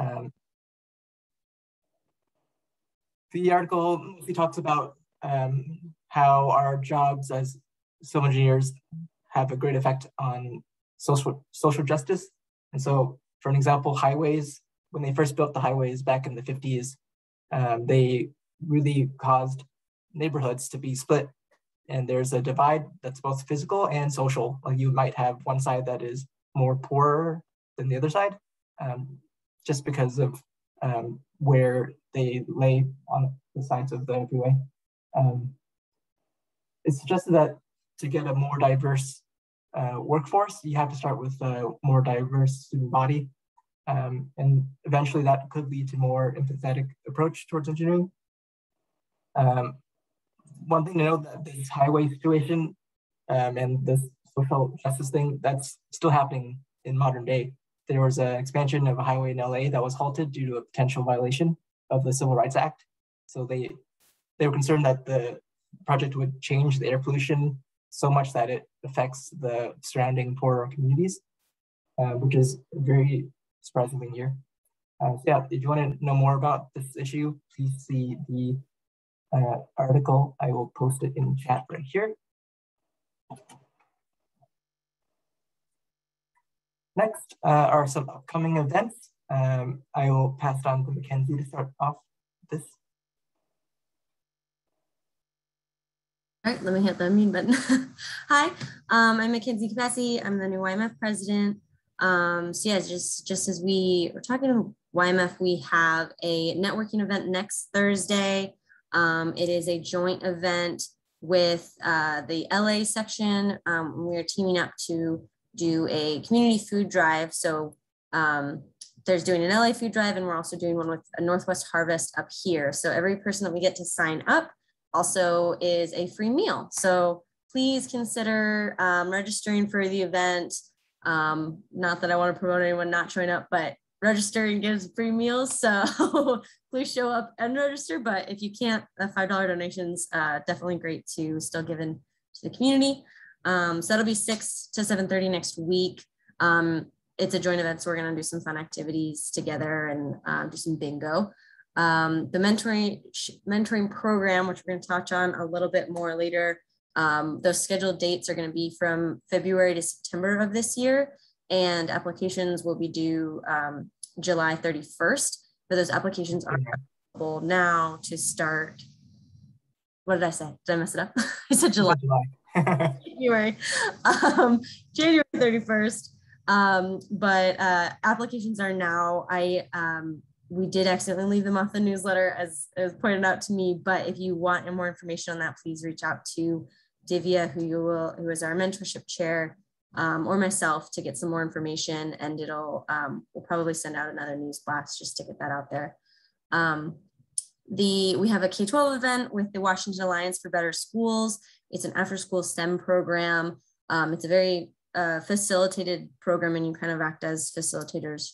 Um, the article mostly talks about um, how our jobs as civil engineers have a great effect on social social justice. And so, for an example, highways, when they first built the highways back in the 50s, um, they really caused neighborhoods to be split. And there's a divide that's both physical and social. Like you might have one side that is more poor than the other side, um, just because of um, where they lay on the sides of the freeway. Um, it's suggested that to get a more diverse uh, workforce, you have to start with a more diverse student body. Um, and eventually that could lead to more empathetic approach towards engineering. Um, one thing to note that this highway situation um, and this social justice thing, that's still happening in modern day. There was an expansion of a highway in LA that was halted due to a potential violation of the Civil Rights Act. So they they were concerned that the project would change the air pollution so much that it affects the surrounding poorer communities, uh, which is very surprising thing here. Uh, so yeah, if you want to know more about this issue, please see the uh, article. I will post it in chat right here. Next uh, are some upcoming events. Um, I will pass it on to Mackenzie to start off this. All right, let me hit the mute button. Hi, um, I'm Mackenzie Capassi. I'm the new YMF president. Um, so yeah, just just as we were talking to YMF, we have a networking event next Thursday. Um, it is a joint event with uh, the LA section. Um, we are teaming up to do a community food drive. So um, there's doing an LA food drive, and we're also doing one with a Northwest Harvest up here. So every person that we get to sign up also is a free meal. So please consider um, registering for the event. Um, not that I want to promote anyone not showing up, but registering gives free meals. So please show up and register. But if you can't, the $5 donations, uh, definitely great to still give in to the community. Um, so that'll be 6 to 7.30 next week. Um, it's a joint event, so we're gonna do some fun activities together and uh, do some bingo. Um, the mentoring mentoring program, which we're going to touch on a little bit more later, um, those scheduled dates are going to be from February to September of this year, and applications will be due um, July 31st. But those applications are available now to start. What did I say? Did I mess it up? I said July. January, um, January 31st. Um, but uh, applications are now. I um, we did accidentally leave them off the newsletter as, as pointed out to me. But if you want more information on that, please reach out to Divya, who you will, who is our mentorship chair, um, or myself to get some more information. And it'll, um, we'll probably send out another news blast just to get that out there. Um, the, we have a K-12 event with the Washington Alliance for Better Schools. It's an after school STEM program. Um, it's a very uh, facilitated program and you kind of act as facilitators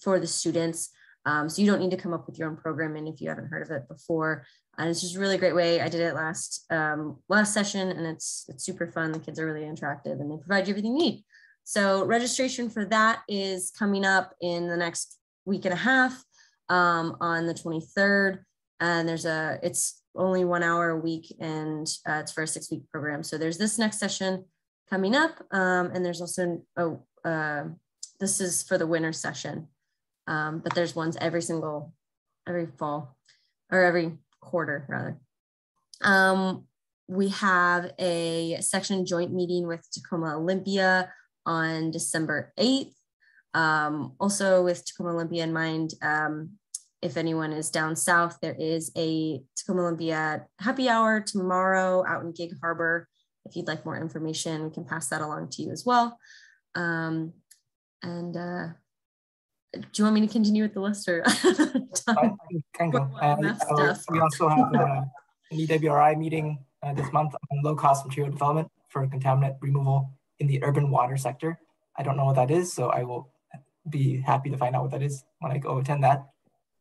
for the students. Um, so you don't need to come up with your own program. And if you haven't heard of it before. And it's just a really great way. I did it last um, last session and it's, it's super fun. The kids are really interactive and they provide you everything you need. So registration for that is coming up in the next week and a half um, on the 23rd. And there's a, it's only one hour a week and uh, it's for a six week program. So there's this next session coming up. Um, and there's also, oh, uh, this is for the winter session um, but there's ones every single, every fall or every quarter rather. Um, we have a section joint meeting with Tacoma Olympia on December 8th. Um, also with Tacoma Olympia in mind, um, if anyone is down south, there is a Tacoma Olympia happy hour tomorrow out in Gig Harbor. If you'd like more information, we can pass that along to you as well. Um, and uh, do you want me to continue with the list or? I can go. Uh, we also have an EWRI meeting uh, this month on low cost material development for contaminant removal in the urban water sector. I don't know what that is, so I will be happy to find out what that is when I go attend that.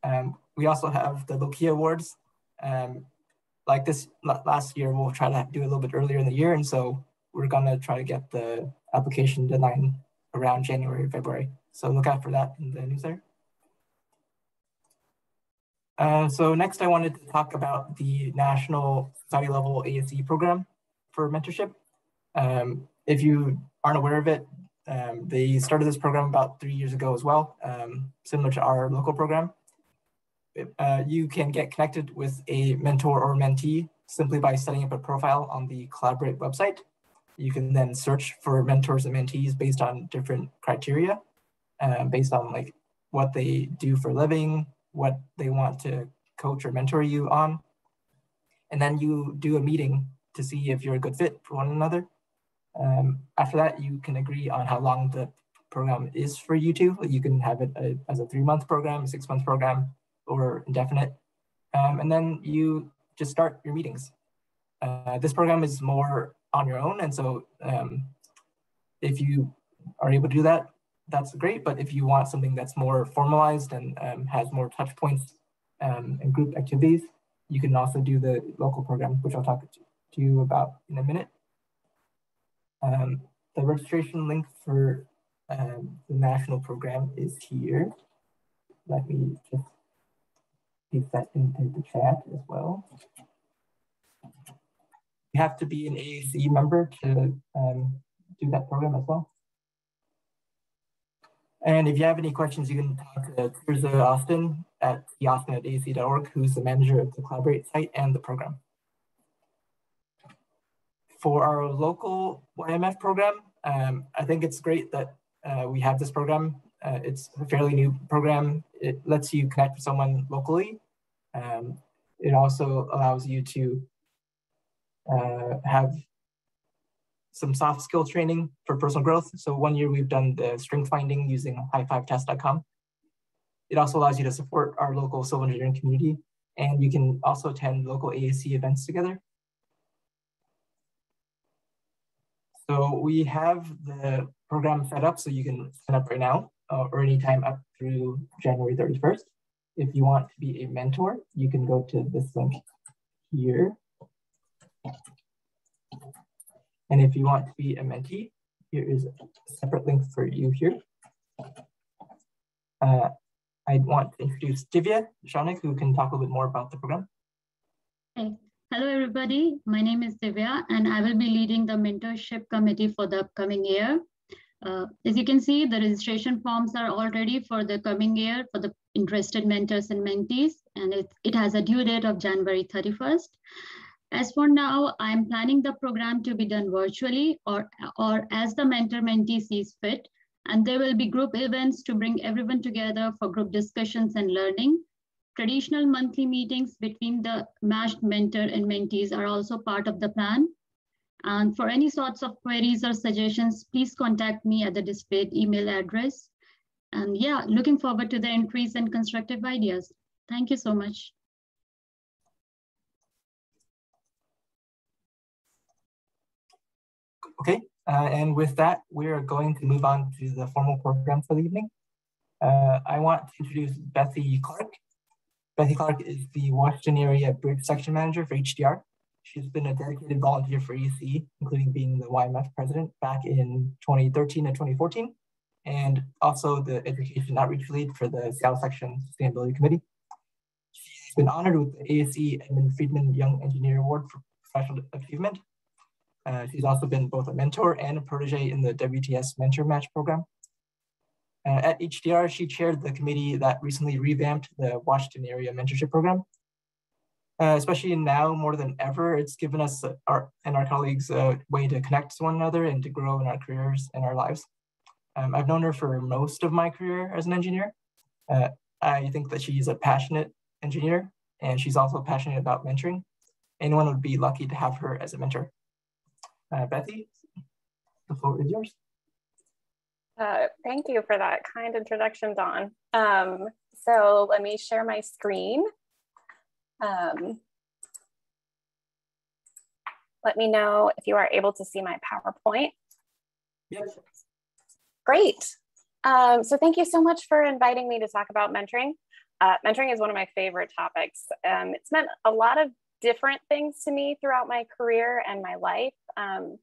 Um, we also have the Lokia Awards. Um, like this last year, we'll try to do a little bit earlier in the year. And so we're gonna try to get the application deadline around January, February. So look out for that in the newsletter. Uh, so next I wanted to talk about the national society level ASCE program for mentorship. Um, if you aren't aware of it, um, they started this program about three years ago as well, um, similar to our local program. Uh, you can get connected with a mentor or mentee simply by setting up a profile on the Collaborate website. You can then search for mentors and mentees based on different criteria, uh, based on like what they do for living, what they want to coach or mentor you on. And then you do a meeting to see if you're a good fit for one another. Um, after that, you can agree on how long the program is for you two. You can have it a, as a three month program, six month program, or indefinite. Um, and then you just start your meetings. Uh, this program is more on your own. And so um, if you are able to do that, that's great. But if you want something that's more formalized and um, has more touch points um, and group activities, you can also do the local program, which I'll talk to, you about in a minute. Um, the registration link for um, the national program is here. Let me just paste that into the chat as well. You have to be an AAC member to um, do that program as well. And if you have any questions, you can talk to Tirza Austin at austin at who's the manager of the Collaborate site and the program. For our local YMF program, um, I think it's great that uh, we have this program. Uh, it's a fairly new program. It lets you connect with someone locally. Um, it also allows you to uh, have some soft skill training for personal growth. So one year we've done the strength finding using high5test.com. It also allows you to support our local civil engineering community and you can also attend local AAC events together. So we have the program set up so you can sign up right now uh, or anytime up through January 31st. If you want to be a mentor, you can go to this link here and if you want to be a mentee, here is a separate link for you here. Uh, I want to introduce Divya Shanik, who can talk a little bit more about the program. Hey. Hello, everybody. My name is Divya, and I will be leading the mentorship committee for the upcoming year. Uh, as you can see, the registration forms are all ready for the coming year for the interested mentors and mentees, and it, it has a due date of January 31st. As for now, I'm planning the program to be done virtually or, or as the mentor-mentee sees fit. And there will be group events to bring everyone together for group discussions and learning. Traditional monthly meetings between the matched mentor and mentees are also part of the plan. And for any sorts of queries or suggestions, please contact me at the displayed email address. And yeah, looking forward to the entries and constructive ideas. Thank you so much. Okay, uh, and with that, we're going to move on to the formal program for the evening. Uh, I want to introduce Bethy Clark. Bethy Clark is the Washington Area Bridge Section Manager for HDR. She's been a dedicated volunteer for EC, including being the YMF president back in 2013 and 2014, and also the Education Outreach Lead for the Seattle Section Sustainability Committee. She's been honored with the ASCE Edmund Friedman Young Engineer Award for Professional Achievement uh, she's also been both a mentor and a protege in the WTS Mentor Match program. Uh, at HDR, she chaired the committee that recently revamped the Washington Area Mentorship Program. Uh, especially now more than ever, it's given us our, and our colleagues a way to connect to one another and to grow in our careers and our lives. Um, I've known her for most of my career as an engineer. Uh, I think that she's a passionate engineer and she's also passionate about mentoring. Anyone would be lucky to have her as a mentor. Uh, Bethy, the floor is yours. Uh, thank you for that kind introduction, Don. Um, so let me share my screen. Um, let me know if you are able to see my PowerPoint. Yes. Great. Um, so thank you so much for inviting me to talk about mentoring. Uh, mentoring is one of my favorite topics. Um, it's meant a lot of different things to me throughout my career and my life. Um,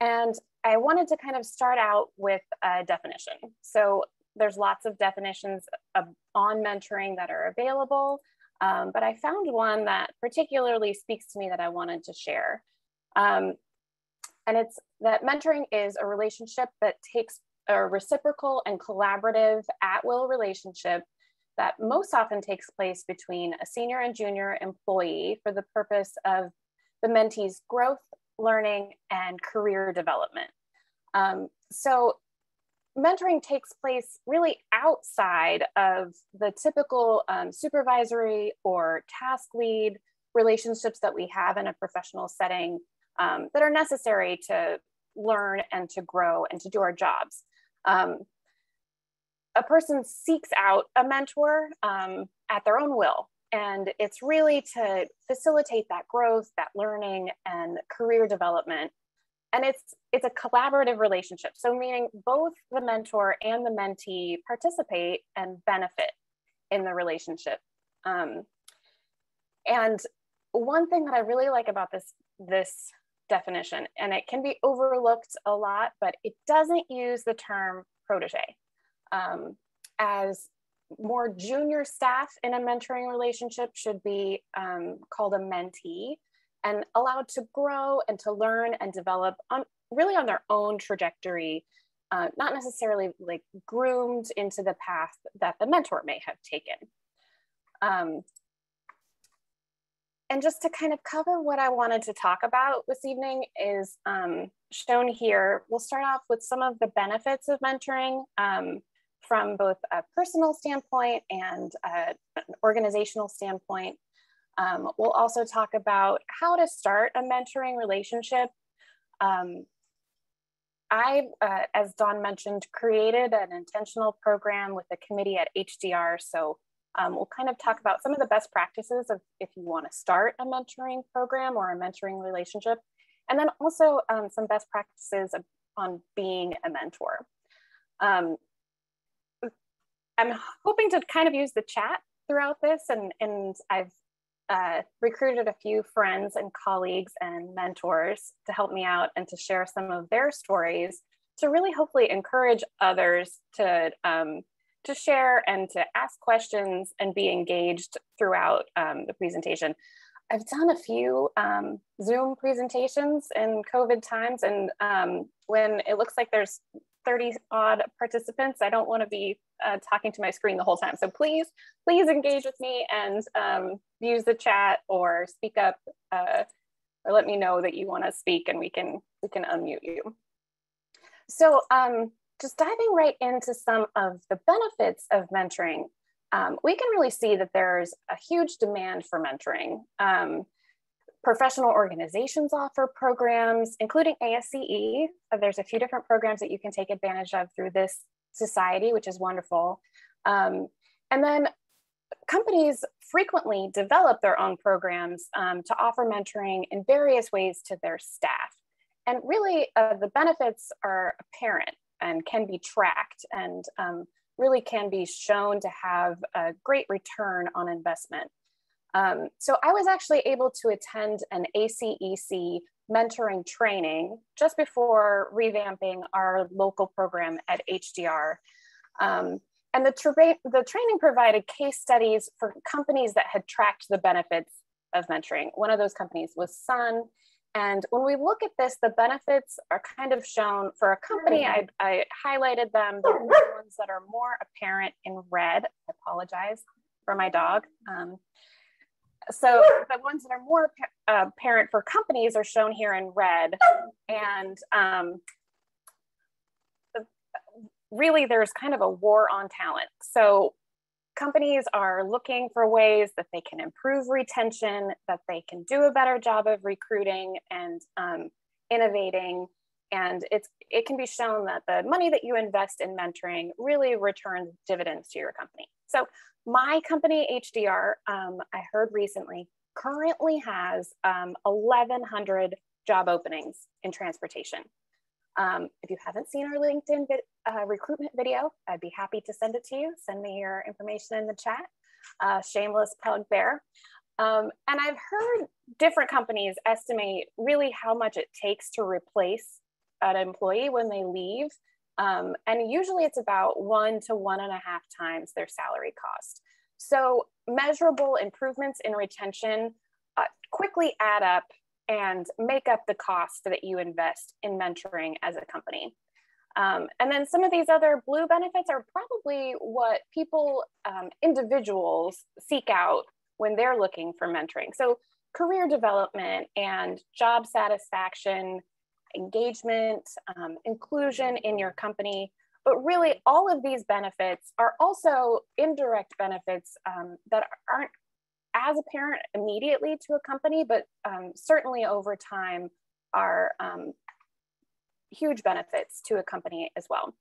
and I wanted to kind of start out with a definition. So there's lots of definitions of, on mentoring that are available. Um, but I found one that particularly speaks to me that I wanted to share. Um, and it's that mentoring is a relationship that takes a reciprocal and collaborative at will relationship that most often takes place between a senior and junior employee for the purpose of the mentee's growth, learning, and career development. Um, so mentoring takes place really outside of the typical um, supervisory or task lead relationships that we have in a professional setting um, that are necessary to learn and to grow and to do our jobs. Um, a person seeks out a mentor um, at their own will. And it's really to facilitate that growth, that learning, and career development. And it's it's a collaborative relationship. So meaning both the mentor and the mentee participate and benefit in the relationship. Um, and one thing that I really like about this this definition, and it can be overlooked a lot, but it doesn't use the term protege um, as more junior staff in a mentoring relationship should be um, called a mentee and allowed to grow and to learn and develop on really on their own trajectory, uh, not necessarily like groomed into the path that the mentor may have taken. Um, and just to kind of cover what I wanted to talk about this evening is um, shown here. We'll start off with some of the benefits of mentoring. Um, from both a personal standpoint and uh, an organizational standpoint. Um, we'll also talk about how to start a mentoring relationship. Um, I, uh, as Dawn mentioned, created an intentional program with a committee at HDR. So um, we'll kind of talk about some of the best practices of if you want to start a mentoring program or a mentoring relationship, and then also um, some best practices on being a mentor. Um, I'm hoping to kind of use the chat throughout this, and and I've uh, recruited a few friends and colleagues and mentors to help me out and to share some of their stories to really hopefully encourage others to um, to share and to ask questions and be engaged throughout um, the presentation. I've done a few um, Zoom presentations in COVID times, and um, when it looks like there's 30 odd participants. I don't want to be uh, talking to my screen the whole time. So please, please engage with me and um, use the chat or speak up uh, or let me know that you want to speak and we can, we can unmute you. So um, just diving right into some of the benefits of mentoring, um, we can really see that there's a huge demand for mentoring. Um, Professional organizations offer programs, including ASCE. Uh, there's a few different programs that you can take advantage of through this society, which is wonderful. Um, and then companies frequently develop their own programs um, to offer mentoring in various ways to their staff. And really, uh, the benefits are apparent and can be tracked and um, really can be shown to have a great return on investment. Um, so I was actually able to attend an ACEC mentoring training just before revamping our local program at HDR. Um, and the, tra the training provided case studies for companies that had tracked the benefits of mentoring. One of those companies was Sun. And when we look at this, the benefits are kind of shown for a company. I, I highlighted them, the ones that are more apparent in red. I apologize for my dog. Um, so the ones that are more uh, apparent for companies are shown here in red. And um, really there's kind of a war on talent. So companies are looking for ways that they can improve retention, that they can do a better job of recruiting and um, innovating. And it's it can be shown that the money that you invest in mentoring really returns dividends to your company. So my company, HDR, um, I heard recently, currently has um, 1,100 job openings in transportation. Um, if you haven't seen our LinkedIn uh, recruitment video, I'd be happy to send it to you. Send me your information in the chat. Uh, shameless plug there. Um, and I've heard different companies estimate really how much it takes to replace an employee when they leave um, and usually it's about one to one and a half times their salary cost. So measurable improvements in retention uh, quickly add up and make up the cost that you invest in mentoring as a company. Um, and then some of these other blue benefits are probably what people, um, individuals seek out when they're looking for mentoring. So career development and job satisfaction, engagement, um, inclusion in your company. But really, all of these benefits are also indirect benefits um, that aren't as apparent immediately to a company, but um, certainly over time are um, huge benefits to a company as well.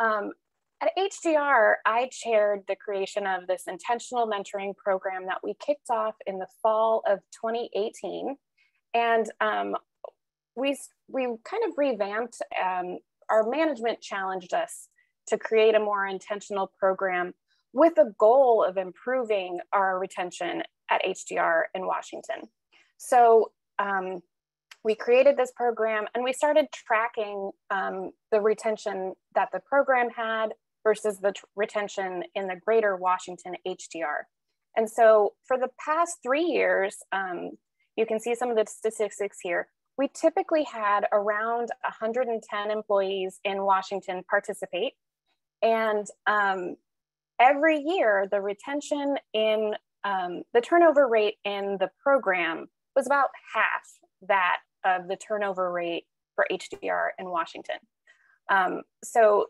Um, at HDR, I chaired the creation of this intentional mentoring program that we kicked off in the fall of 2018. And um, we, we kind of revamped, um, our management challenged us to create a more intentional program with a goal of improving our retention at HDR in Washington. So um, we created this program and we started tracking um, the retention that the program had versus the retention in the greater Washington HDR. And so for the past three years, um, you can see some of the statistics here. We typically had around 110 employees in Washington participate. And um, every year, the retention in um, the turnover rate in the program was about half that of the turnover rate for HDR in Washington. Um, so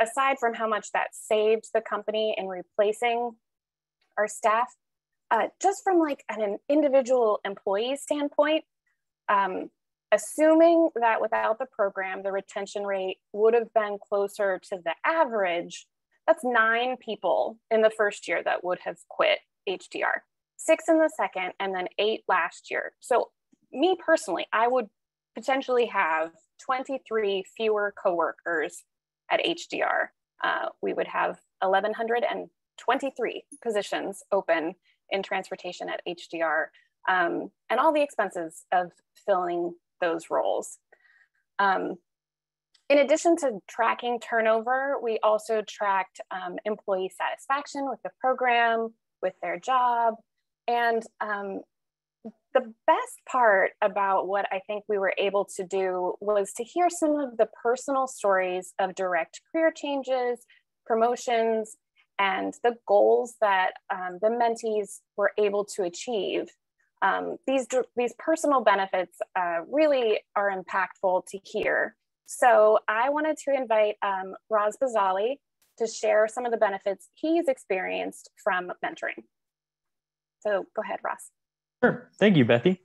aside from how much that saved the company in replacing our staff, uh, just from like an individual employee standpoint, um, assuming that without the program, the retention rate would have been closer to the average, that's nine people in the first year that would have quit HDR, six in the second, and then eight last year. So me personally, I would potentially have 23 fewer coworkers at HDR. Uh, we would have 1,123 positions open in transportation at HDR um, and all the expenses of filling those roles. Um, in addition to tracking turnover, we also tracked um, employee satisfaction with the program, with their job, and um, the best part about what I think we were able to do was to hear some of the personal stories of direct career changes, promotions, and the goals that um, the mentees were able to achieve. Um, these, these personal benefits uh, really are impactful to hear. So I wanted to invite um, Ross Bazali to share some of the benefits he's experienced from mentoring. So go ahead, Ross. Sure. Thank you, Bethy.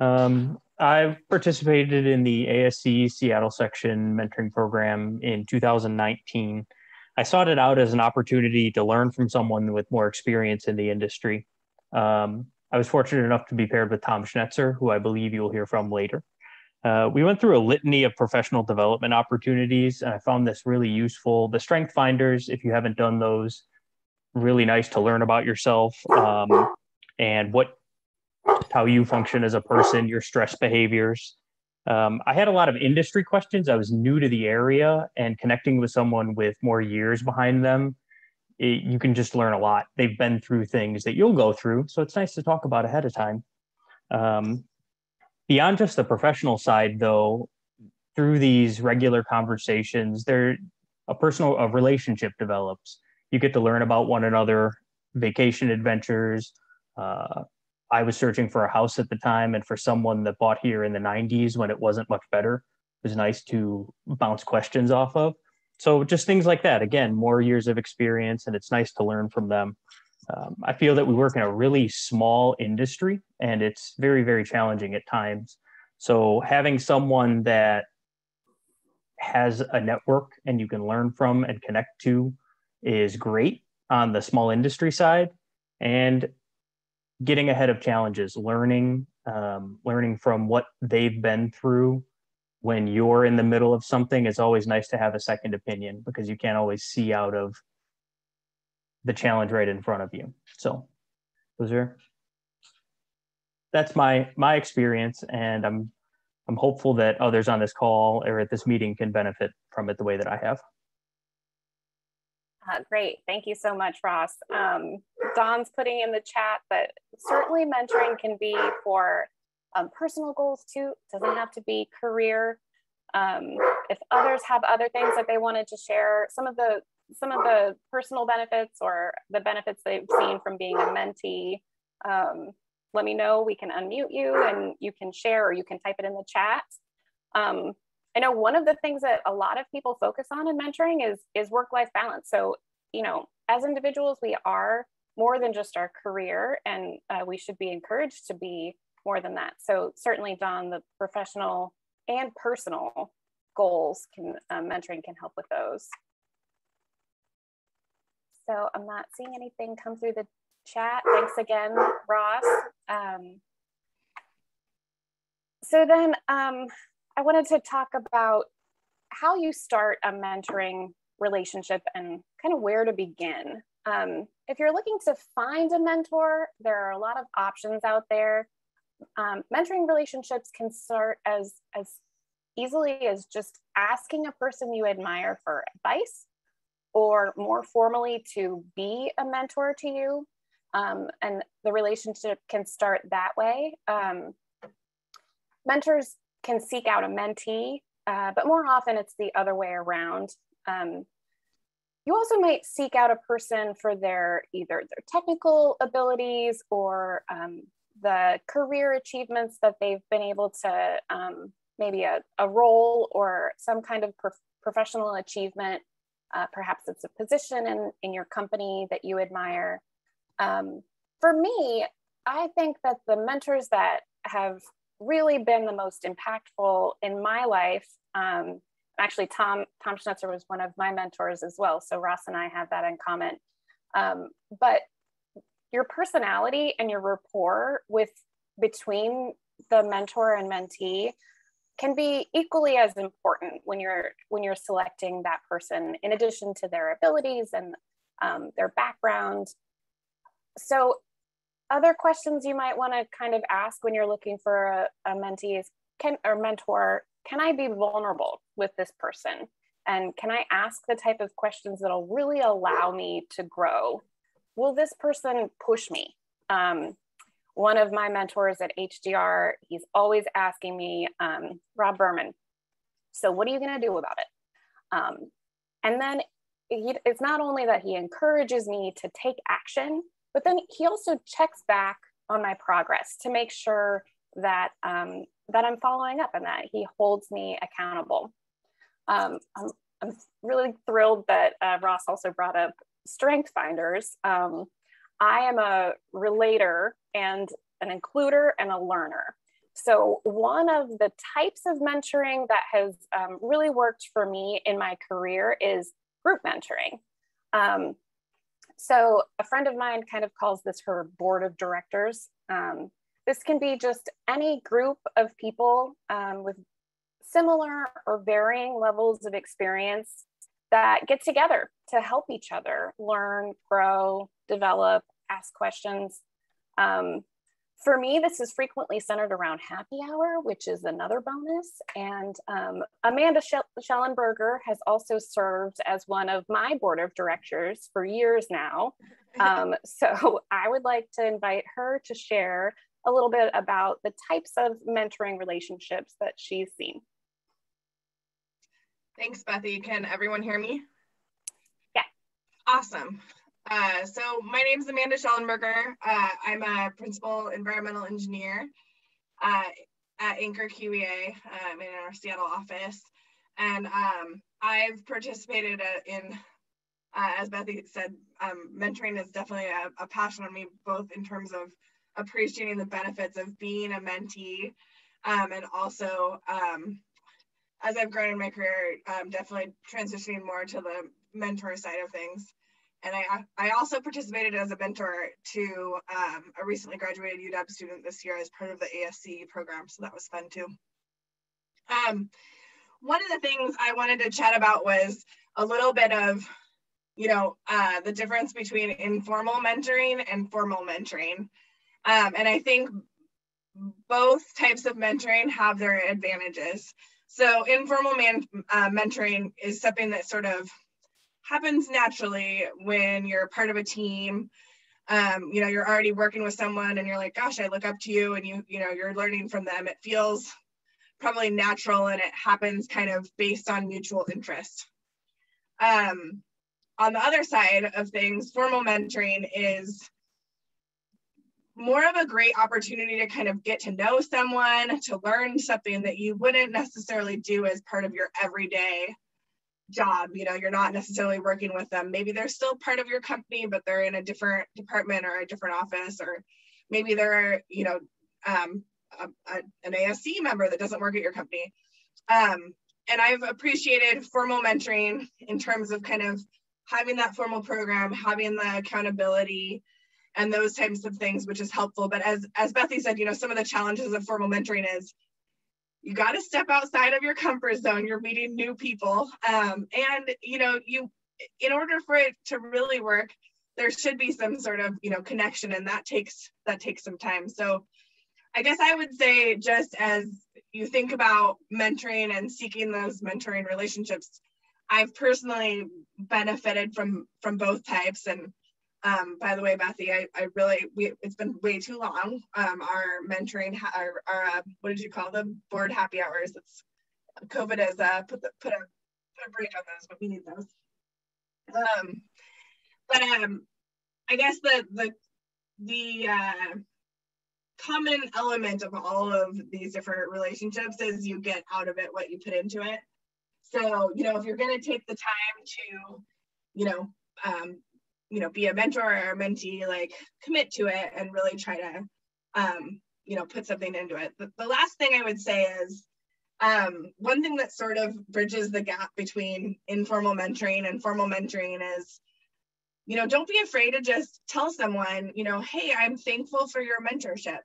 Um, I've participated in the ASCE Seattle section mentoring program in 2019. I sought it out as an opportunity to learn from someone with more experience in the industry. Um, I was fortunate enough to be paired with Tom Schnetzer, who I believe you will hear from later. Uh, we went through a litany of professional development opportunities, and I found this really useful. The strength finders, if you haven't done those, really nice to learn about yourself um, and what how you function as a person, your stress behaviors. Um, I had a lot of industry questions. I was new to the area and connecting with someone with more years behind them, it, you can just learn a lot. They've been through things that you'll go through. So it's nice to talk about ahead of time. Um, beyond just the professional side, though, through these regular conversations, there a personal a relationship develops. You get to learn about one another, vacation adventures, uh, I was searching for a house at the time, and for someone that bought here in the 90s when it wasn't much better, it was nice to bounce questions off of. So just things like that. Again, more years of experience, and it's nice to learn from them. Um, I feel that we work in a really small industry, and it's very, very challenging at times. So having someone that has a network and you can learn from and connect to is great on the small industry side. And getting ahead of challenges, learning, um, learning from what they've been through when you're in the middle of something it's always nice to have a second opinion because you can't always see out of the challenge right in front of you. So those are that's my my experience and I'm I'm hopeful that others on this call or at this meeting can benefit from it the way that I have. Uh, great, thank you so much, Ross. Um, Don's putting in the chat that certainly mentoring can be for um, personal goals too. It doesn't have to be career. Um, if others have other things that they wanted to share, some of the some of the personal benefits or the benefits they've seen from being a mentee, um, let me know. We can unmute you and you can share or you can type it in the chat. Um, I know one of the things that a lot of people focus on in mentoring is is work life balance. So you know, as individuals, we are more than just our career, and uh, we should be encouraged to be more than that. So certainly, Don, the professional and personal goals can uh, mentoring can help with those. So I'm not seeing anything come through the chat. Thanks again, Ross. Um, so then um, I wanted to talk about how you start a mentoring relationship and kind of where to begin. Um, if you're looking to find a mentor, there are a lot of options out there. Um, mentoring relationships can start as, as easily as just asking a person you admire for advice or more formally to be a mentor to you. Um, and the relationship can start that way. Um, mentors can seek out a mentee, uh, but more often it's the other way around. Um, you also might seek out a person for their either their technical abilities or um, the career achievements that they've been able to um, maybe a, a role or some kind of prof professional achievement. Uh, perhaps it's a position in, in your company that you admire. Um, for me, I think that the mentors that have really been the most impactful in my life um, actually Tom Tom Schnetzer was one of my mentors as well. So Ross and I have that in common. Um, but your personality and your rapport with between the mentor and mentee can be equally as important when you're when you're selecting that person in addition to their abilities and um, their background so other questions you might want to kind of ask when you're looking for a, a mentee is can or mentor can I be vulnerable with this person? And can I ask the type of questions that'll really allow me to grow? Will this person push me? Um, one of my mentors at HDR, he's always asking me, um, Rob Berman, so what are you going to do about it? Um, and then he, it's not only that he encourages me to take action, but then he also checks back on my progress to make sure that um, that I'm following up and that he holds me accountable. Um, I'm, I'm, really thrilled that uh, Ross also brought up strength finders. Um, I am a relator and an includer and a learner. So one of the types of mentoring that has um, really worked for me in my career is group mentoring. Um, so a friend of mine kind of calls this her board of directors. Um, this can be just any group of people um, with similar or varying levels of experience that get together to help each other learn, grow, develop, ask questions. Um, for me, this is frequently centered around happy hour, which is another bonus. And um, Amanda Schellenberger has also served as one of my board of directors for years now. Um, so I would like to invite her to share a little bit about the types of mentoring relationships that she's seen. Thanks, Bethy. Can everyone hear me? Yeah. Awesome. Uh, so my name is Amanda Schellenberger. Uh, I'm a principal environmental engineer uh, at Anchor QEA um, in our Seattle office. And um, I've participated uh, in, uh, as Bethy said, um, mentoring is definitely a, a passion of me, both in terms of appreciating the benefits of being a mentee um, and also um, as I've grown in my career, I'm definitely transitioning more to the mentor side of things. And I, I also participated as a mentor to um, a recently graduated UW student this year as part of the ASCE program. So that was fun too. Um, one of the things I wanted to chat about was a little bit of, you know, uh, the difference between informal mentoring and formal mentoring. Um, and I think both types of mentoring have their advantages. So informal man, uh, mentoring is something that sort of happens naturally when you're part of a team. Um, you know, you're already working with someone and you're like, gosh, I look up to you and you, you know, you're learning from them. It feels probably natural and it happens kind of based on mutual interest. Um, on the other side of things, formal mentoring is more of a great opportunity to kind of get to know someone, to learn something that you wouldn't necessarily do as part of your everyday job. You know, you're not necessarily working with them. Maybe they're still part of your company, but they're in a different department or a different office, or maybe they're, you know, um, a, a, an ASCE member that doesn't work at your company. Um, and I've appreciated formal mentoring in terms of kind of having that formal program, having the accountability, and those types of things, which is helpful. But as as Bethy said, you know, some of the challenges of formal mentoring is you got to step outside of your comfort zone. You're meeting new people, um, and you know, you in order for it to really work, there should be some sort of you know connection, and that takes that takes some time. So, I guess I would say just as you think about mentoring and seeking those mentoring relationships, I've personally benefited from from both types and um, by the way, Bethy, I, I really, we, it's been way too long. Um, our mentoring, our, our uh, what did you call them? Board happy hours. It's COVID has uh, put the, put a put a break on those, but we need those. Um, but um, I guess the the the uh, common element of all of these different relationships is you get out of it what you put into it. So you know, if you're going to take the time to, you know, um, you know be a mentor or a mentee like commit to it and really try to um, you know put something into it. The, the last thing i would say is um, one thing that sort of bridges the gap between informal mentoring and formal mentoring is you know don't be afraid to just tell someone you know hey i'm thankful for your mentorship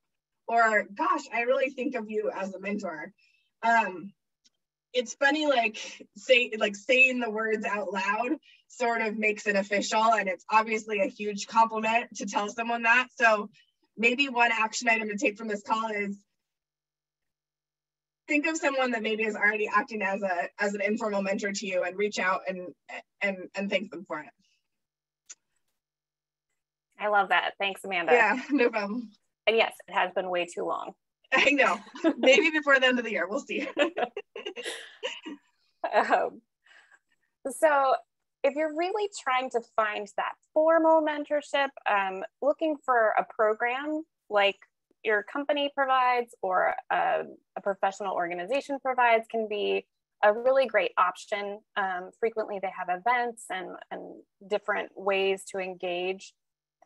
or gosh i really think of you as a mentor. Um, it's funny like say like saying the words out loud sort of makes it official and it's obviously a huge compliment to tell someone that. So maybe one action item to take from this call is think of someone that maybe is already acting as a as an informal mentor to you and reach out and and and thank them for it. I love that. Thanks amanda. Yeah no problem. And yes it has been way too long. I know. Maybe before the end of the year, we'll see. um, so, if you're really trying to find that formal mentorship, um, looking for a program like your company provides or a, a professional organization provides can be a really great option. Um, frequently, they have events and, and different ways to engage.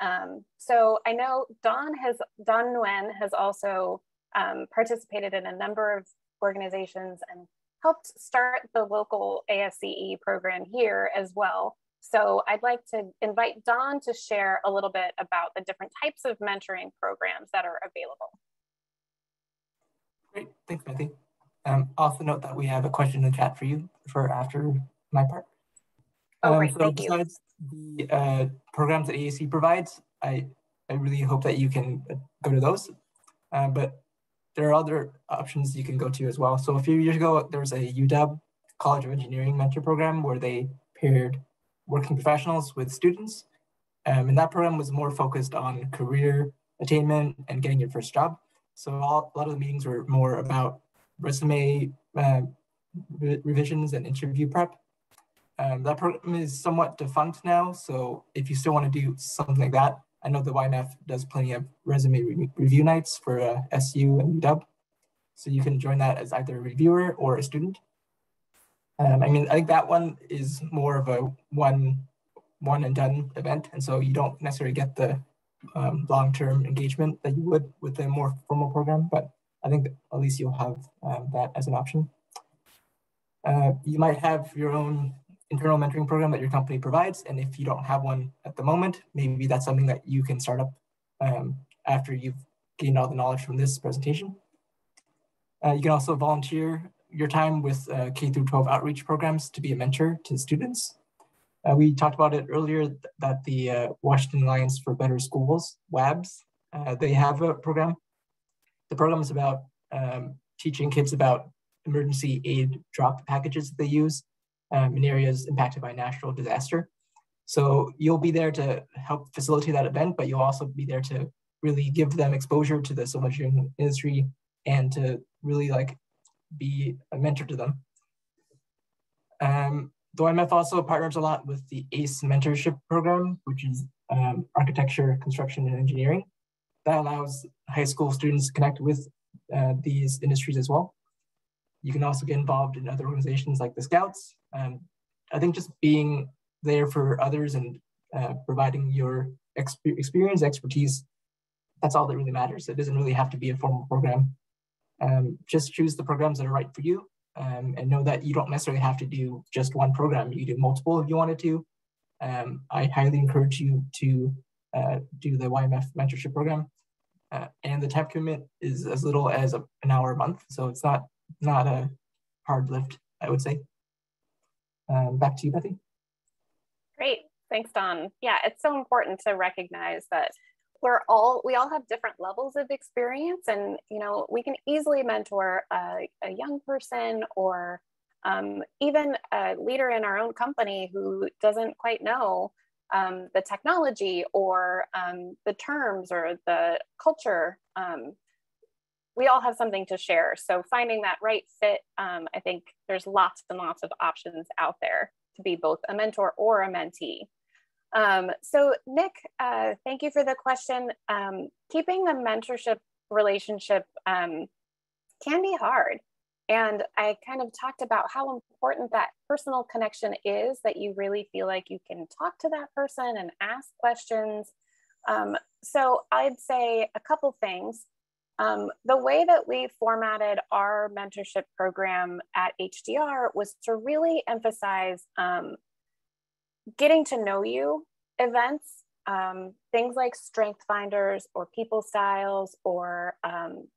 Um, so I know Don has Don Nguyen has also um, participated in a number of organizations and helped start the local ASCE program here as well. So I'd like to invite Don to share a little bit about the different types of mentoring programs that are available. Great, thanks, Bethy. Um, also note that we have a question in the chat for you for after my part. Oh, um, great, so thank besides you. the uh, programs that ASCE provides, I, I really hope that you can go to those. Uh, but there are other options you can go to as well. So a few years ago, there was a UW College of Engineering mentor program where they paired working professionals with students. Um, and that program was more focused on career attainment and getting your first job. So all, a lot of the meetings were more about resume uh, re revisions and interview prep. Um, that program is somewhat defunct now. So if you still want to do something like that, I know the YMF does plenty of resume re review nights for uh, SU and UW. So you can join that as either a reviewer or a student. Um, I mean, I think that one is more of a one, one and done event. And so you don't necessarily get the um, long-term engagement that you would with a more formal program, but I think at least you'll have um, that as an option. Uh, you might have your own internal mentoring program that your company provides. And if you don't have one at the moment, maybe that's something that you can start up um, after you've gained all the knowledge from this presentation. Uh, you can also volunteer your time with uh, K through 12 outreach programs to be a mentor to students. Uh, we talked about it earlier that the uh, Washington Alliance for Better Schools, WABS, uh, they have a program. The program is about um, teaching kids about emergency aid drop packages that they use um, in areas impacted by natural disaster. So you'll be there to help facilitate that event, but you'll also be there to really give them exposure to the civil engineering industry and to really like be a mentor to them. Um, the YMF also partners a lot with the ACE mentorship program, which is um, architecture, construction, and engineering. That allows high school students to connect with uh, these industries as well. You can also get involved in other organizations like the Scouts. Um, I think just being there for others and uh, providing your exp experience, expertise, that's all that really matters. It doesn't really have to be a formal program. Um, just choose the programs that are right for you um, and know that you don't necessarily have to do just one program. You do multiple if you wanted to. Um, I highly encourage you to uh, do the YMF mentorship program. Uh, and the time commitment is as little as a, an hour a month. So it's not, not a hard lift, I would say. Um, back to you, Bethy. Great, thanks, Don. Yeah, it's so important to recognize that we're all we all have different levels of experience and you know we can easily mentor a, a young person or um, even a leader in our own company who doesn't quite know um, the technology or um, the terms or the culture um, we all have something to share so finding that right fit um, i think there's lots and lots of options out there to be both a mentor or a mentee um, so Nick, uh, thank you for the question. Um, keeping the mentorship relationship um, can be hard. And I kind of talked about how important that personal connection is that you really feel like you can talk to that person and ask questions. Um, so I'd say a couple things. Um, the way that we formatted our mentorship program at HDR was to really emphasize um, getting to know you events, um, things like strength finders or people styles or um,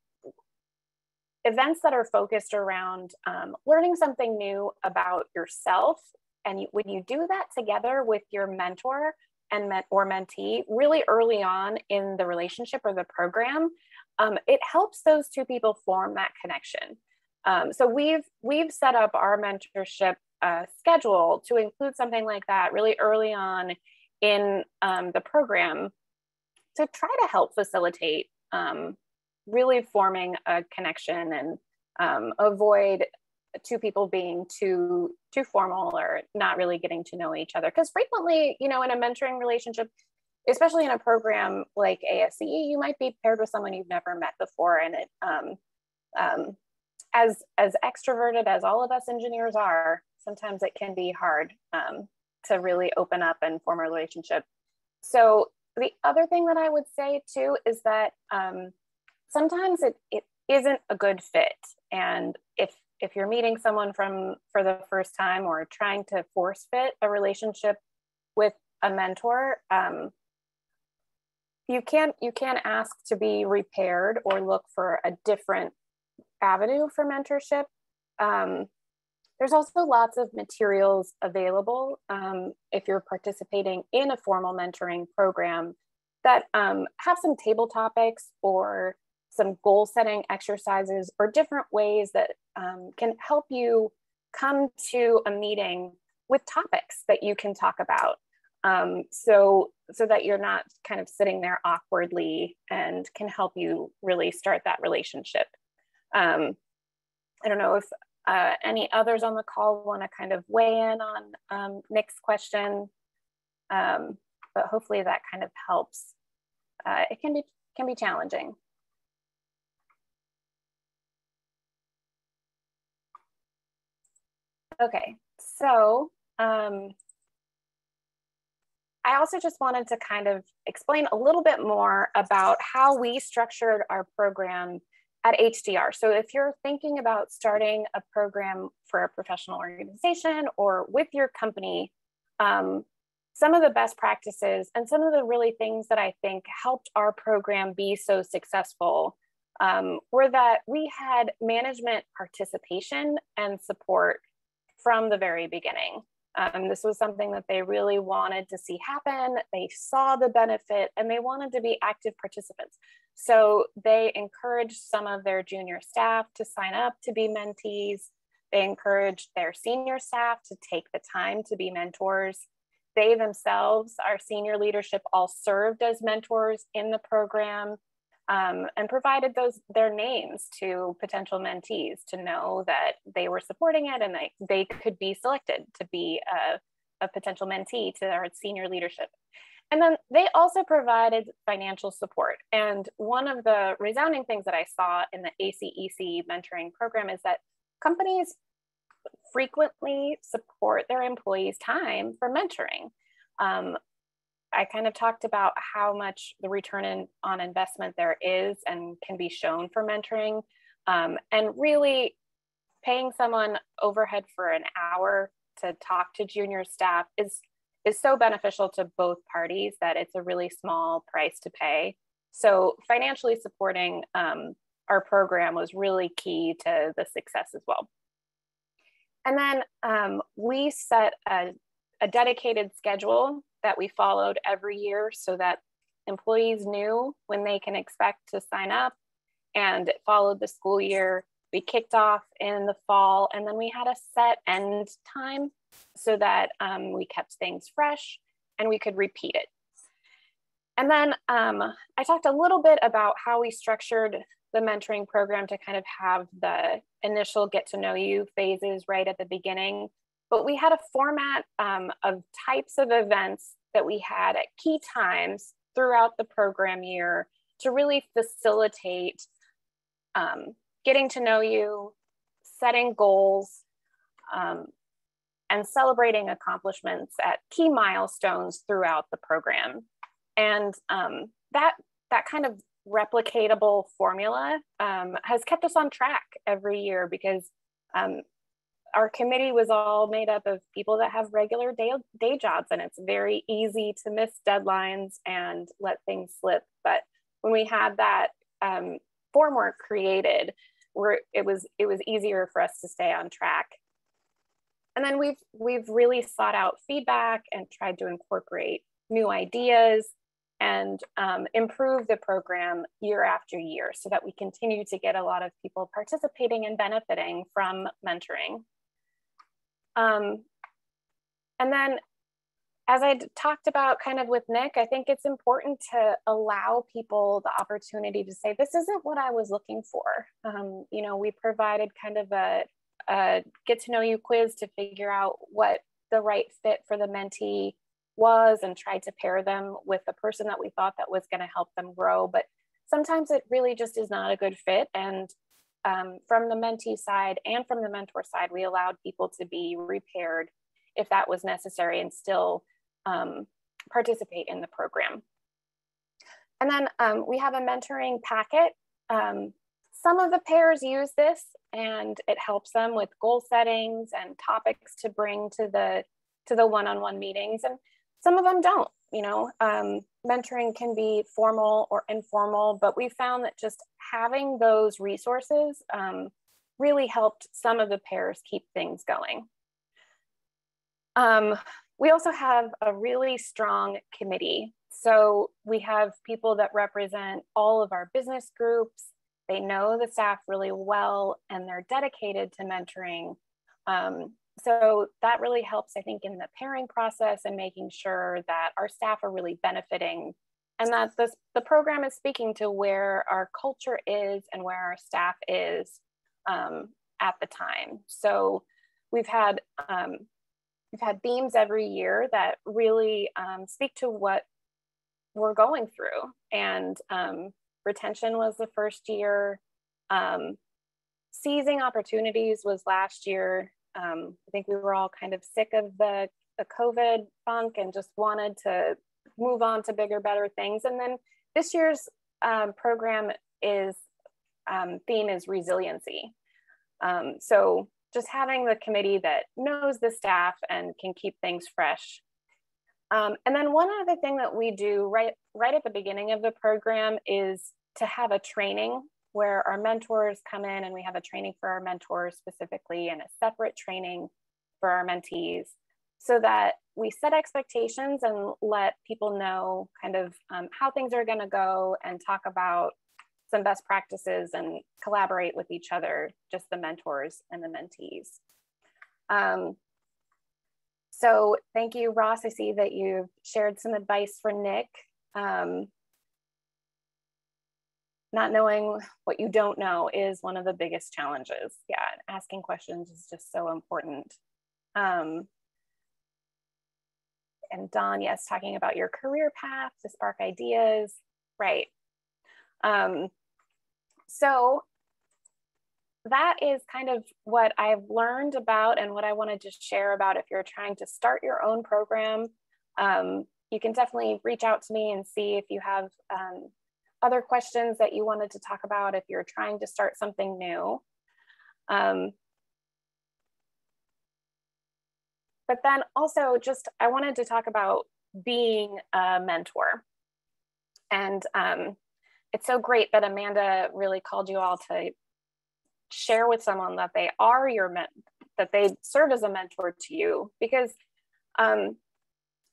events that are focused around um, learning something new about yourself. And you, when you do that together with your mentor and met or mentee really early on in the relationship or the program, um, it helps those two people form that connection. Um, so we've we've set up our mentorship uh, schedule to include something like that really early on in um, the program to try to help facilitate um, really forming a connection and um, avoid two people being too too formal or not really getting to know each other because frequently you know in a mentoring relationship especially in a program like ASCE, you might be paired with someone you've never met before, and it, um, um, as as extroverted as all of us engineers are, sometimes it can be hard um, to really open up and form a relationship. So the other thing that I would say too is that um, sometimes it, it isn't a good fit. And if if you're meeting someone from for the first time or trying to force fit a relationship with a mentor, um, you can't you can't ask to be repaired or look for a different avenue for mentorship. Um, there's also lots of materials available um, if you're participating in a formal mentoring program that um, have some table topics or some goal setting exercises or different ways that um, can help you come to a meeting with topics that you can talk about. Um, so, so that you're not kind of sitting there awkwardly and can help you really start that relationship. Um, I don't know if uh, any others on the call want to kind of weigh in on um, Nick's question, um, but hopefully that kind of helps. Uh, it can be can be challenging. Okay, so um, I also just wanted to kind of explain a little bit more about how we structured our program at HDR. So if you're thinking about starting a program for a professional organization or with your company, um, some of the best practices and some of the really things that I think helped our program be so successful um, were that we had management participation and support from the very beginning. Um, this was something that they really wanted to see happen. They saw the benefit and they wanted to be active participants. So they encouraged some of their junior staff to sign up to be mentees. They encouraged their senior staff to take the time to be mentors. They themselves, our senior leadership, all served as mentors in the program um, and provided those their names to potential mentees to know that they were supporting it and they, they could be selected to be a, a potential mentee to our senior leadership. And then they also provided financial support. And one of the resounding things that I saw in the ACEC mentoring program is that companies frequently support their employees' time for mentoring. Um, I kind of talked about how much the return in, on investment there is and can be shown for mentoring. Um, and really paying someone overhead for an hour to talk to junior staff is, is so beneficial to both parties that it's a really small price to pay. So financially supporting um, our program was really key to the success as well. And then um, we set a, a dedicated schedule that we followed every year so that employees knew when they can expect to sign up and it followed the school year. We kicked off in the fall and then we had a set end time so that um, we kept things fresh and we could repeat it. And then um, I talked a little bit about how we structured the mentoring program to kind of have the initial get to know you phases right at the beginning but we had a format um, of types of events that we had at key times throughout the program year to really facilitate um, getting to know you, setting goals, um, and celebrating accomplishments at key milestones throughout the program. And um, that, that kind of replicatable formula um, has kept us on track every year because um, our committee was all made up of people that have regular day, day jobs and it's very easy to miss deadlines and let things slip. But when we had that um, formwork created, where it was it was easier for us to stay on track. And then we've we've really sought out feedback and tried to incorporate new ideas and um, improve the program year after year so that we continue to get a lot of people participating and benefiting from mentoring. Um, and then as I talked about kind of with Nick, I think it's important to allow people the opportunity to say, this isn't what I was looking for. Um, you know, we provided kind of a, a get to know you quiz to figure out what the right fit for the mentee was and tried to pair them with the person that we thought that was going to help them grow. But sometimes it really just is not a good fit. And um, from the mentee side and from the mentor side, we allowed people to be repaired if that was necessary and still um, participate in the program. And then um, we have a mentoring packet. Um, some of the pairs use this and it helps them with goal settings and topics to bring to the to the one-on-one -on -one meetings. And some of them don't, you know, um, mentoring can be formal or informal, but we found that just having those resources um, really helped some of the pairs keep things going. Um, we also have a really strong committee. So we have people that represent all of our business groups. They know the staff really well and they're dedicated to mentoring. So that really helps, I think, in the pairing process and making sure that our staff are really benefiting and that this, the program is speaking to where our culture is and where our staff is um, at the time. So we've had um, we've had themes every year that really um, speak to what we're going through. And um, retention was the first year. Um, seizing opportunities was last year. Um, I think we were all kind of sick of the, the COVID funk and just wanted to move on to bigger, better things. And then this year's um, program is um, theme is resiliency. Um, so just having the committee that knows the staff and can keep things fresh. Um, and then one other thing that we do right, right at the beginning of the program is to have a training where our mentors come in and we have a training for our mentors specifically and a separate training for our mentees so that we set expectations and let people know kind of um, how things are going to go and talk about some best practices and collaborate with each other, just the mentors and the mentees. Um, so thank you, Ross. I see that you've shared some advice for Nick. Um, not knowing what you don't know is one of the biggest challenges. Yeah, asking questions is just so important. Um, and Don, yes, talking about your career path to spark ideas, right. Um, so that is kind of what I've learned about and what I want to share about if you're trying to start your own program. Um, you can definitely reach out to me and see if you have um, other questions that you wanted to talk about if you're trying to start something new. Um, but then also just, I wanted to talk about being a mentor. And um, it's so great that Amanda really called you all to share with someone that they are your that they serve as a mentor to you because um,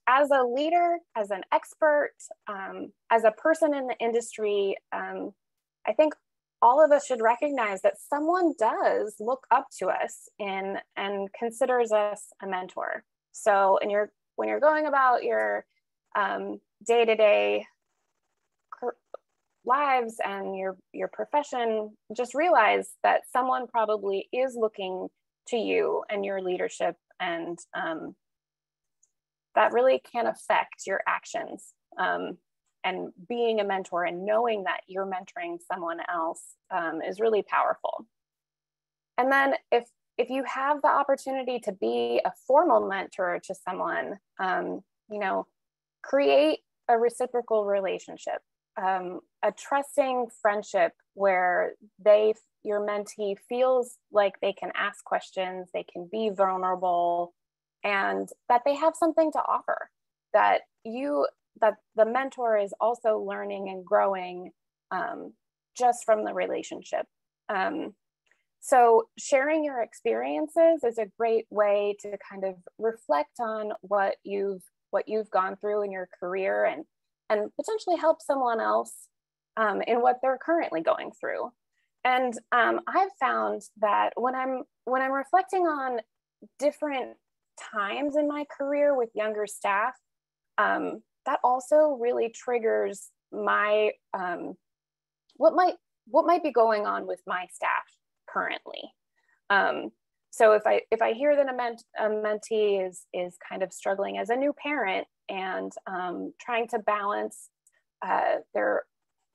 as a leader as an expert um, as a person in the industry um, i think all of us should recognize that someone does look up to us and and considers us a mentor. So and you're when you're going about your um, day-to-day lives and your your profession just realize that someone probably is looking to you and your leadership and um, that really can affect your actions um, and being a mentor and knowing that you're mentoring someone else um, is really powerful. And then if if you have the opportunity to be a formal mentor to someone um, you know create a reciprocal relationship um, a trusting friendship where they your mentee feels like they can ask questions they can be vulnerable and that they have something to offer that you that the mentor is also learning and growing um, just from the relationship um, so sharing your experiences is a great way to kind of reflect on what you've what you've gone through in your career and and potentially help someone else um, in what they're currently going through. And um, I've found that when I'm when I'm reflecting on different times in my career with younger staff, um, that also really triggers my um, what might what might be going on with my staff currently. Um, so if I if I hear that a, ment, a mentee is is kind of struggling as a new parent and um, trying to balance uh, their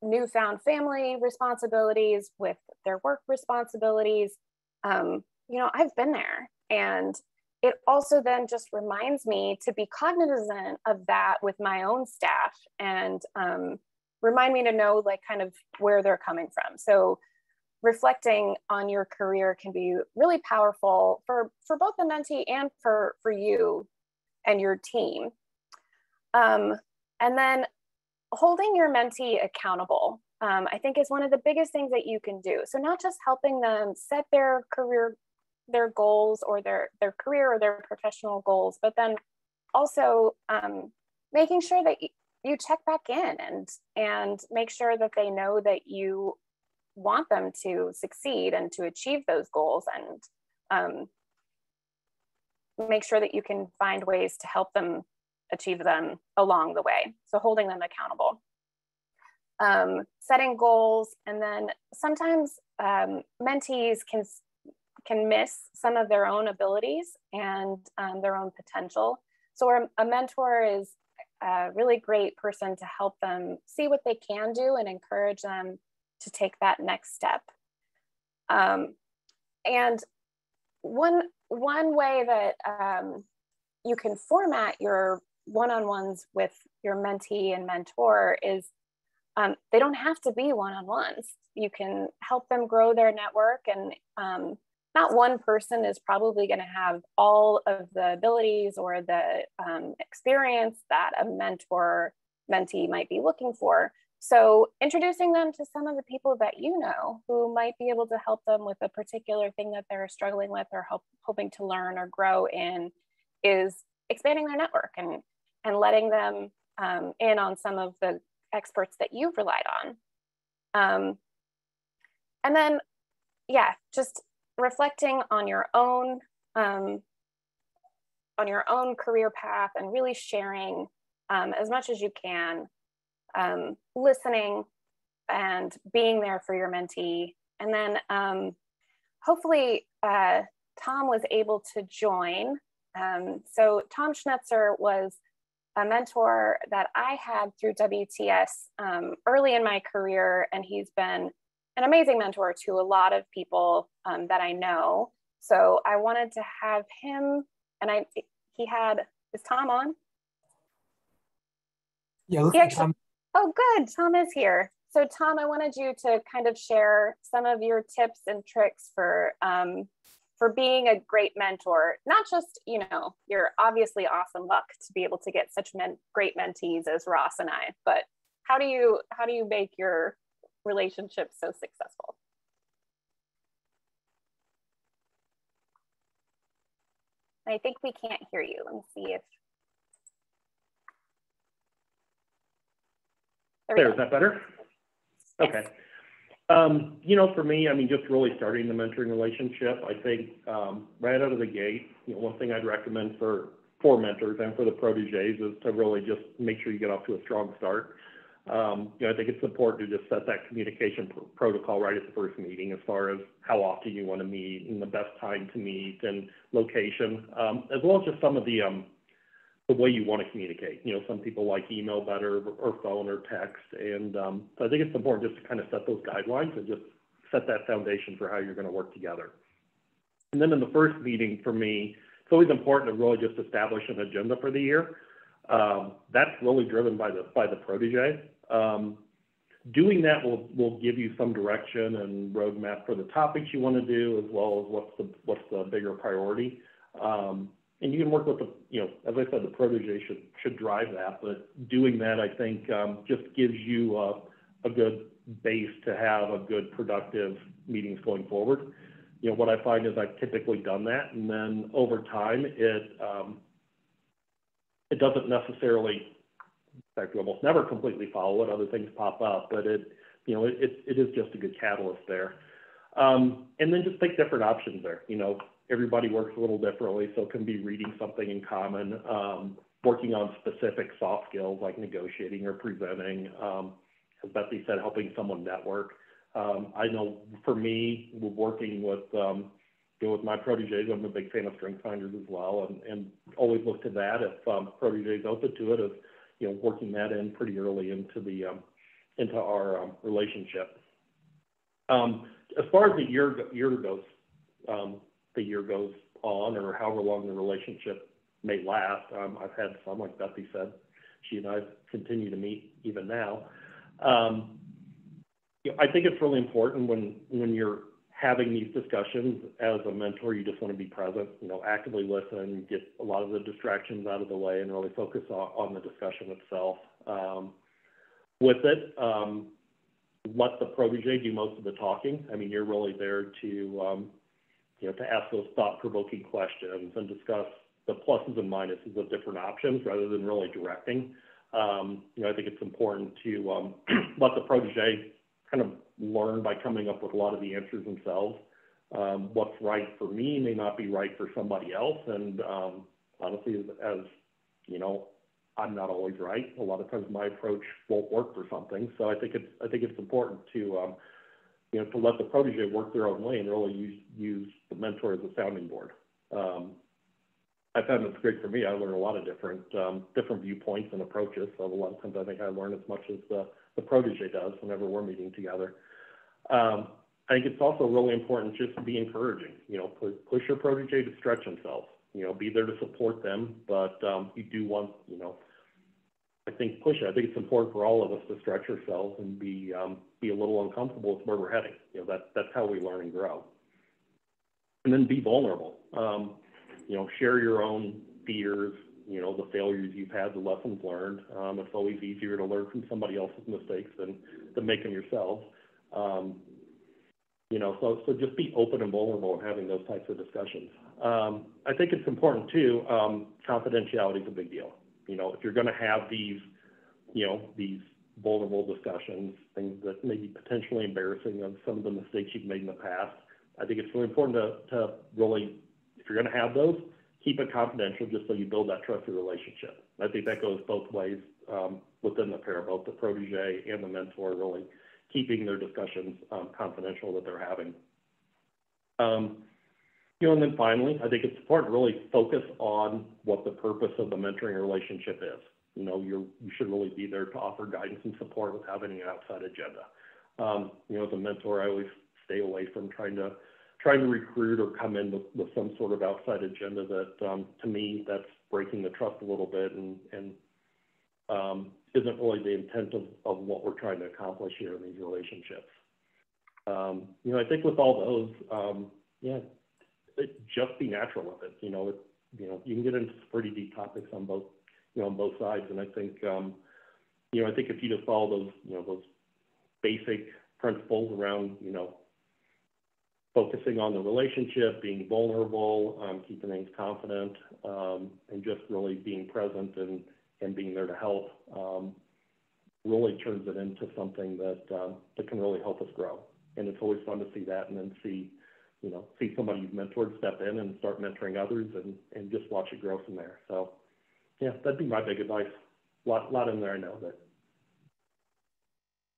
newfound family responsibilities with their work responsibilities. Um, you know, I've been there. And it also then just reminds me to be cognizant of that with my own staff and um, remind me to know, like, kind of where they're coming from. So, reflecting on your career can be really powerful for for both the mentee and for for you and your team um, and then holding your mentee accountable, um, I think is one of the biggest things that you can do. So not just helping them set their career, their goals or their, their career or their professional goals, but then also um, making sure that you check back in and, and make sure that they know that you want them to succeed and to achieve those goals and um, make sure that you can find ways to help them achieve them along the way. So holding them accountable. Um, setting goals, and then sometimes um, mentees can can miss some of their own abilities and um, their own potential. So a mentor is a really great person to help them see what they can do and encourage them to take that next step. Um, and one one way that um, you can format your one-on-ones with your mentee and mentor is um, they don't have to be one-on-ones. You can help them grow their network and um, not one person is probably going to have all of the abilities or the um, experience that a mentor mentee might be looking for. So introducing them to some of the people that you know who might be able to help them with a particular thing that they're struggling with or help, hoping to learn or grow in is expanding their network and and letting them um, in on some of the experts that you've relied on. Um, and then, yeah, just reflecting on your own um, on your own career path and really sharing um, as much as you can, um, listening and being there for your mentee. And then um, hopefully uh, Tom was able to join. Um, so Tom Schnetzer was a mentor that I had through WTS um, early in my career, and he's been an amazing mentor to a lot of people um, that I know. So I wanted to have him, and I he had is Tom on? Yeah, he actually, Oh, good. Tom is here. So Tom, I wanted you to kind of share some of your tips and tricks for um, for being a great mentor. Not just you know you're obviously awesome luck to be able to get such men- great mentees as Ross and I, but how do you how do you make your relationship so successful? I think we can't hear you. Let me see if. There, there is that better? Yes. Okay. Um, you know, for me, I mean, just really starting the mentoring relationship, I think um, right out of the gate, you know, one thing I'd recommend for for mentors and for the proteges is to really just make sure you get off to a strong start. Um, you know, I think it's important to just set that communication pr protocol right at the first meeting as far as how often you want to meet and the best time to meet and location, um, as well as just some of the um, the way you want to communicate. You know, some people like email better or phone or text, and um, so I think it's important just to kind of set those guidelines and just set that foundation for how you're going to work together. And then in the first meeting, for me, it's always important to really just establish an agenda for the year. Um, that's really driven by the by the protege. Um, doing that will, will give you some direction and roadmap for the topics you want to do, as well as what's the, what's the bigger priority. Um, and you can work with the, you know, as I said, the protege should, should drive that, but doing that, I think, um, just gives you a, good base to have a good productive meetings going forward. You know, what I find is I've typically done that, and then over time, it, it doesn't necessarily fact, almost never completely follow it. Other things pop up, but it, you know, it, it is just a good catalyst there. Um, and then just take different options there. You know, everybody works a little differently, so it can be reading something in common, um, working on specific soft skills like negotiating or presenting. Um, as Bethy said, helping someone network. Um, I know for me, working with um, you know, with my proteges, I'm a big fan of strength finders as well, and, and always look to that if um, proteges open to it, of you know, working that in pretty early into the um, into our um, relationship. Um, as far as the year year goes, um, the year goes on, or however long the relationship may last. Um, I've had some, like Bethy said, she and I continue to meet even now. Um, you know, I think it's really important when when you're having these discussions as a mentor, you just want to be present, you know, actively listen, get a lot of the distractions out of the way and really focus on, on the discussion itself. Um, with it, um, let the protege do most of the talking. I mean, you're really there to, um, you know, to ask those thought-provoking questions and discuss the pluses and minuses of different options rather than really directing. Um, you know, I think it's important to um, let the protege kind of learn by coming up with a lot of the answers themselves. Um, what's right for me may not be right for somebody else. And um, honestly, as, as, you know, I'm not always right. A lot of times my approach won't work for something. So I think it's I think it's important to um, you know to let the protege work their own way and really use use the mentor as a sounding board. Um, I found it's great for me. I learn a lot of different um, different viewpoints and approaches. So a lot of times I think I learn as much as the, the protege does whenever we're meeting together. Um, I think it's also really important just to be encouraging. You know, push, push your protege to stretch themselves. You know, be there to support them, but um, you do want, you know, I think push it. I think it's important for all of us to stretch ourselves and be um, be a little uncomfortable with where we're heading. You know, that that's how we learn and grow. And then be vulnerable. Um, you know, share your own fears. You know, the failures you've had, the lessons learned. Um, it's always easier to learn from somebody else's mistakes than to make them yourselves. Um, you know, so, so just be open and vulnerable in having those types of discussions. Um, I think it's important too, um, confidentiality is a big deal. You know, if you're going to have these, you know, these vulnerable discussions, things that may be potentially embarrassing of some of the mistakes you've made in the past, I think it's really important to, to really If you're going to have those, keep it confidential just so you build that trusted relationship. I think that goes both ways um, within the pair, both the protege and the mentor really keeping their discussions um, confidential that they're having. Um, you know, and then finally, I think it's important to really focus on what the purpose of the mentoring relationship is. You know, you're, you should really be there to offer guidance and support without any outside agenda. Um, you know, as a mentor, I always stay away from trying to trying to recruit or come in with, with some sort of outside agenda that, um, to me, that's breaking the trust a little bit and, and um, isn't really the intent of, of what we're trying to accomplish here in these relationships. Um, you know, I think with all those, um, yeah, it, just be natural with it. You know, it, you know, you can get into pretty deep topics on both, you know, on both sides. And I think, um, you know, I think if you just follow those, you know, those basic principles around, you know, focusing on the relationship, being vulnerable, um, keeping things confident, um, and just really being present and, and being there to help, um, really turns it into something that, uh, that can really help us grow. And it's always fun to see that and then see, you know, see somebody you've mentored step in and start mentoring others and, and just watch it grow from there. So, yeah, that'd be my big advice. A lot, lot in there, I know that.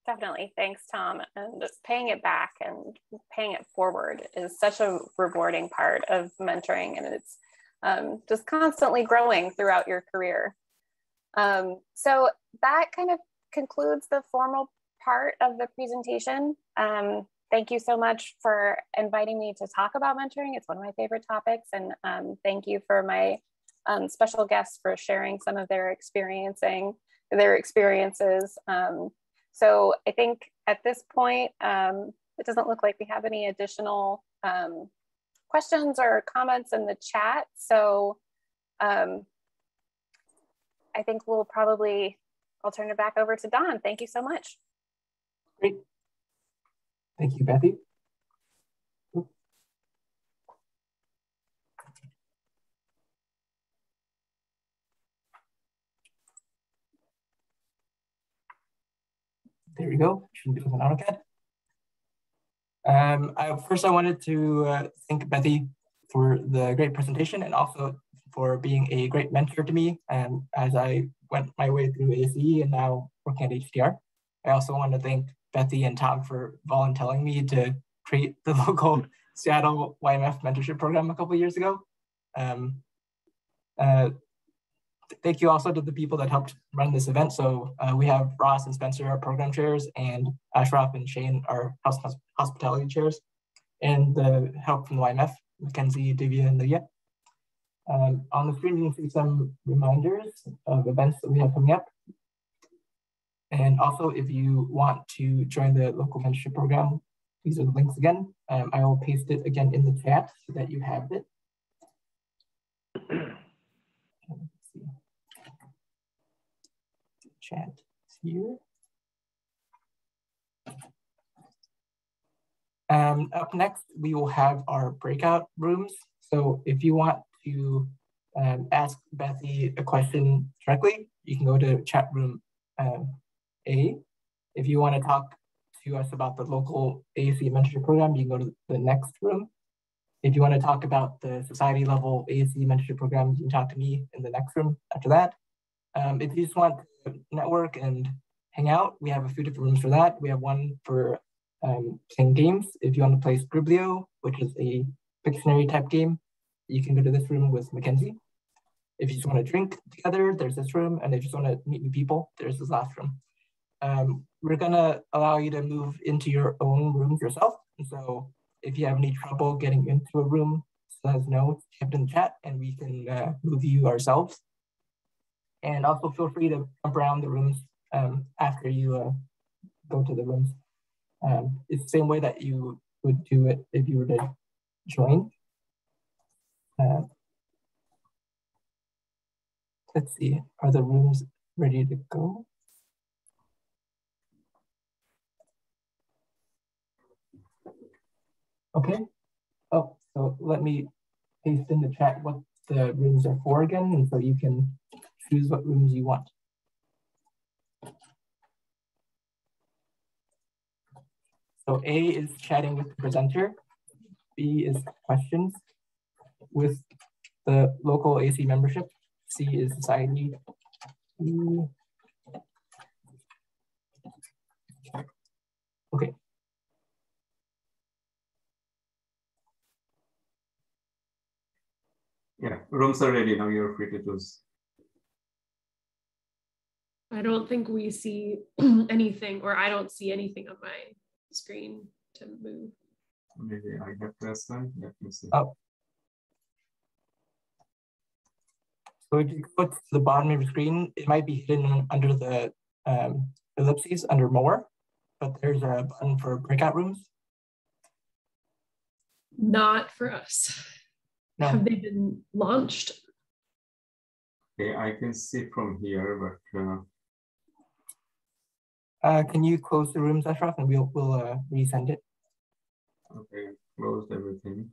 Definitely. Thanks, Tom. And just paying it back and paying it forward is such a rewarding part of mentoring, and it's um, just constantly growing throughout your career. Um, so that kind of concludes the formal part of the presentation. Um, thank you so much for inviting me to talk about mentoring. It's one of my favorite topics. And um, thank you for my um, special guests for sharing some of their experiencing their experiences. Um, so I think at this point, um, it doesn't look like we have any additional um, questions or comments in the chat. So I think we'll probably, I'll turn it back over to Don. Thank you so much. Great. Thank you, Bethy. There we go. Shouldn't be with an AutoCAD. Um, I, first, I wanted to uh, thank Bethy for the great presentation and also for being a great mentor to me um, as I went my way through ASCE and now working at HDR. I also want to thank Bethy and Tom for volunteering me to create the local Seattle YMF mentorship program a couple years ago. Um, uh, thank you also to the people that helped run this event. So uh, we have Ross and Spencer, our program chairs, and Ashraf and Shane, our house hospitality chairs, and the help from the YMF, Mackenzie, Divya, and Lydia. Um, on the screen, you can see some reminders of events that we have coming up. And also, if you want to join the local mentorship program, these are the links again. Um, I will paste it again in the chat so that you have it. Chat here. Um, up next, we will have our breakout rooms. So if you want to um, ask Bethy a question directly, you can go to chat room um, A. If you want to talk to us about the local ASCE mentorship program, you can go to the next room. If you want to talk about the society level ASCE mentorship program, you can talk to me in the next room after that. Um, if you just want network and hang out, we have a few different rooms for that. We have one for um, playing games. If you want to play Skribbl.io, which is a Pictionary type game, you can go to this room with Mackenzie. If you just want to drink together, there's this room. And if you just want to meet new people, there's this last room. Um, we're gonna allow you to move into your own rooms yourself. So if you have any trouble getting into a room, let us know, type in the chat and we can uh, move you ourselves. And also feel free to jump around the rooms um, after you uh, go to the rooms. Um, it's the same way that you would do it if you were to join. Uh, let's see, are the rooms ready to go? Okay. Oh, so let me paste in the chat what the rooms are for again, and so you can choose what rooms you want. So A is chatting with the presenter, B is questions, with the local AC membership. C is society. Okay. Yeah, rooms are ready now. You're free to choose. I don't think we see anything, or I don't see anything on my screen to move. Maybe I have pressed them. Let me see. Oh. So if you go to the bottom of your screen, it might be hidden under the um, ellipses under more, but there's a button for breakout rooms. Not for us. No. Have they been launched? Okay, I can see from here, but uh, Uh, can you close the rooms, Ashraf, and we'll we'll uh, resend it. okay, closed everything.